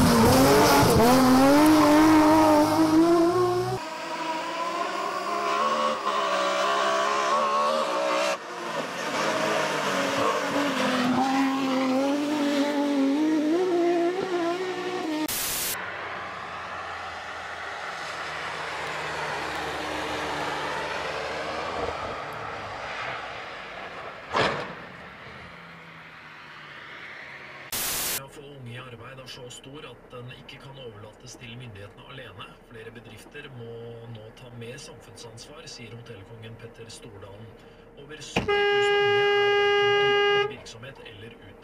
Música så stor at den ikke kan overlates til myndighetene alene. Flere bedrifter må nå ta mer samfunnsansvar, sier hotellkongen Petter Stordalen. Over 70 000 unge er verken i virksomhet eller utdanning.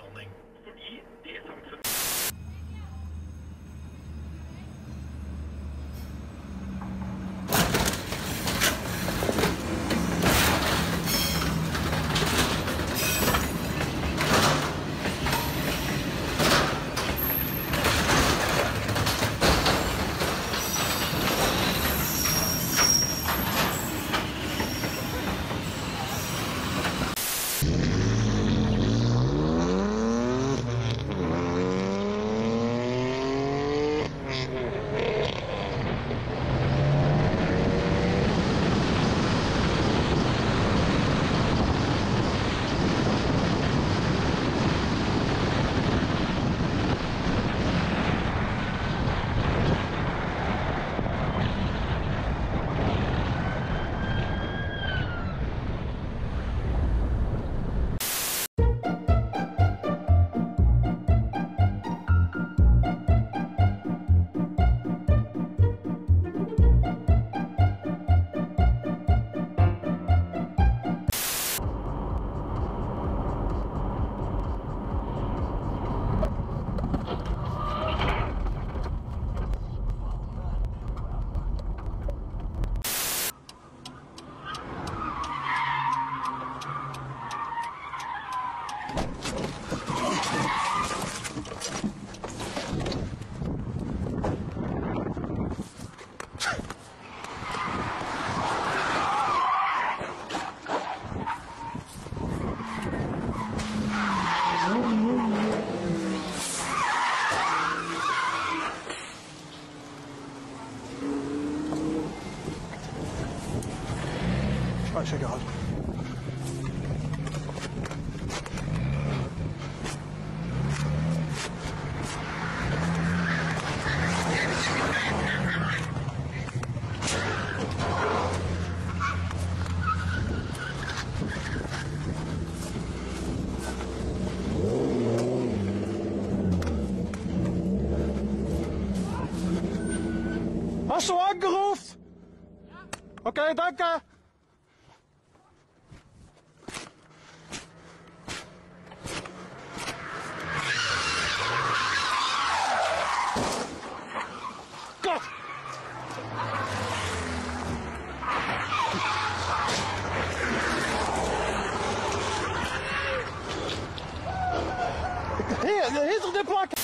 Hast du angerufen? Okay, danke. here's the point.